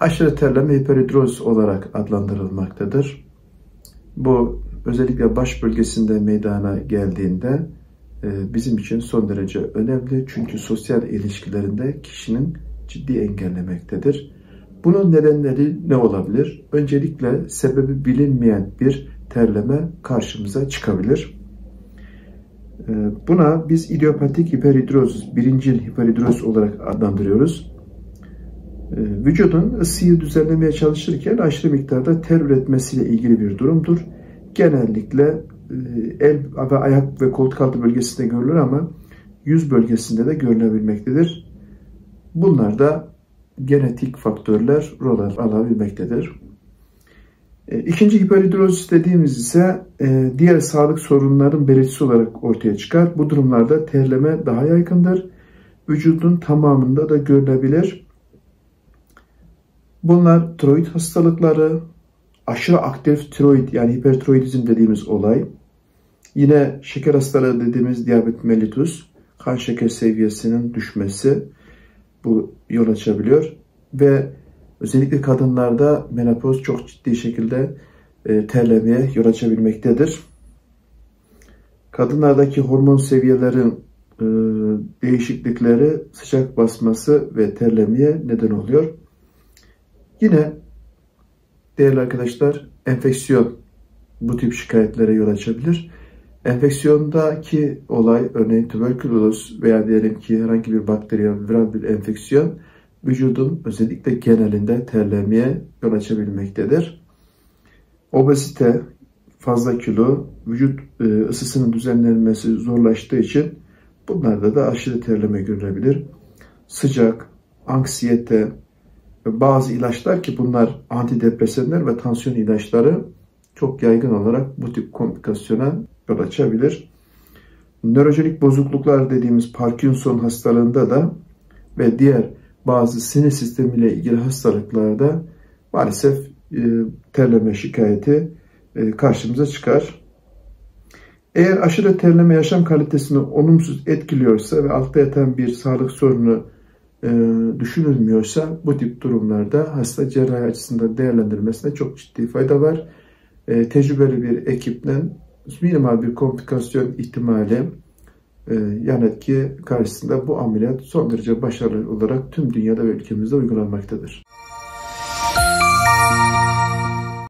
Aşırı terleme hiperhidroz olarak adlandırılmaktadır. Bu özellikle baş bölgesinde meydana geldiğinde e, bizim için son derece önemli. Çünkü sosyal ilişkilerinde kişinin ciddi engellemektedir. Bunun nedenleri ne olabilir? Öncelikle sebebi bilinmeyen bir terleme karşımıza çıkabilir. E, buna biz idiopatik hiperhidroz, birincil hiperhidroz olarak adlandırıyoruz. E, vücudun ısıyı düzenlemeye çalışırken aşırı miktarda ter üretmesiyle ilgili bir durumdur. Genellikle e, el ve ayak ve koltuk altı bölgesinde görülür ama yüz bölgesinde de görülebilmektedir. Bunlar da genetik faktörler rol alabilmektedir. E, ikinci hiperhidrozis dediğimiz ise e, diğer sağlık sorunlarının belirtisi olarak ortaya çıkar. Bu durumlarda terleme daha yaygındır. Vücudun tamamında da görülebilir. Bunlar tiroid hastalıkları, aşırı aktif tiroid yani hipertiroidizm dediğimiz olay, Yine şeker hastalığı dediğimiz diyabet mellitus, kan şeker seviyesinin düşmesi bu yol açabiliyor. Ve özellikle kadınlarda menopoz çok ciddi şekilde e, terlemeye yol açabilmektedir. Kadınlardaki hormon seviyelerin e, değişiklikleri sıcak basması ve terlemeye neden oluyor. Yine değerli arkadaşlar enfeksiyon bu tip şikayetlere yol açabilir. Enfeksiyondaki olay örneğin tüberküloz veya diyelim ki herhangi bir bakteriyel viral bir enfeksiyon vücudun özellikle genelinde terlemeye yol açabilmektedir. Obezite, fazla kilo, vücut e, ısısının düzenlenmesi zorlaştığı için bunlarda da aşırı terleme görülebilir. Sıcak, anksiyete, bazı ilaçlar ki bunlar antidepresanlar ve tansiyon ilaçları çok yaygın olarak bu tip komplikasyona yol açabilir. Nörojenik bozukluklar dediğimiz Parkinson hastalığında da ve diğer bazı sinir sistemiyle ilgili hastalıklarda maalesef e, terleme şikayeti e, karşımıza çıkar. Eğer aşırı terleme yaşam kalitesini olumsuz etkiliyorsa ve altta yatan bir sağlık sorunu düşünülmüyorsa bu tip durumlarda hasta cerrahi açısından değerlendirmesine çok ciddi fayda var. E, tecrübeli bir ekiple minimal bir komplikasyon ihtimali e, yan etki karşısında bu ameliyat son derece başarılı olarak tüm dünyada ve ülkemizde uygulanmaktadır.